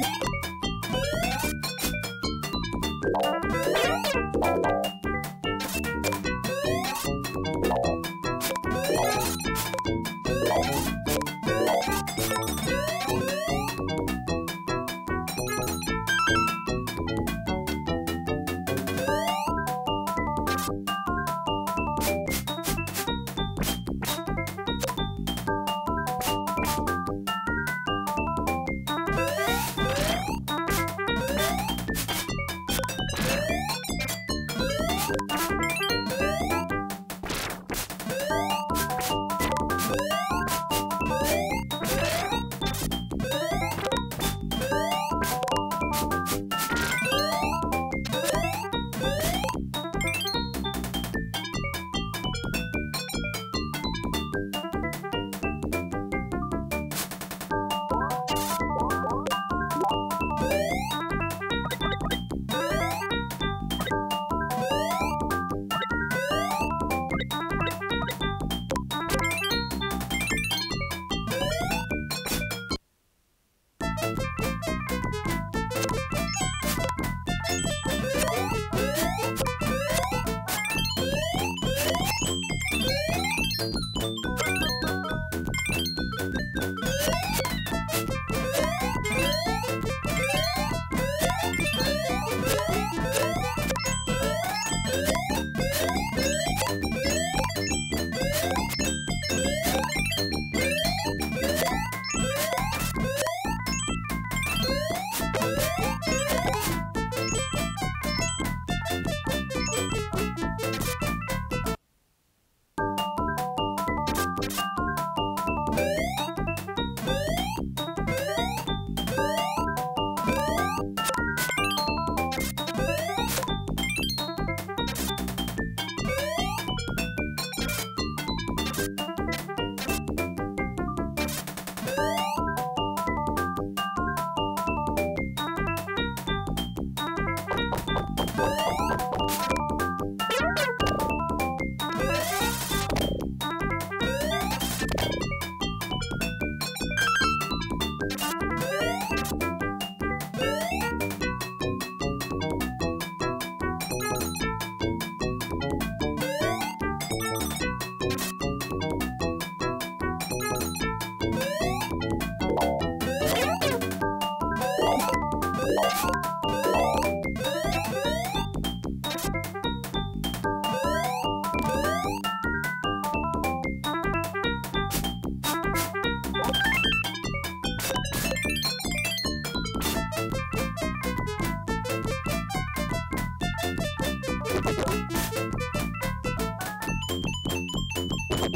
now.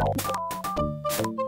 you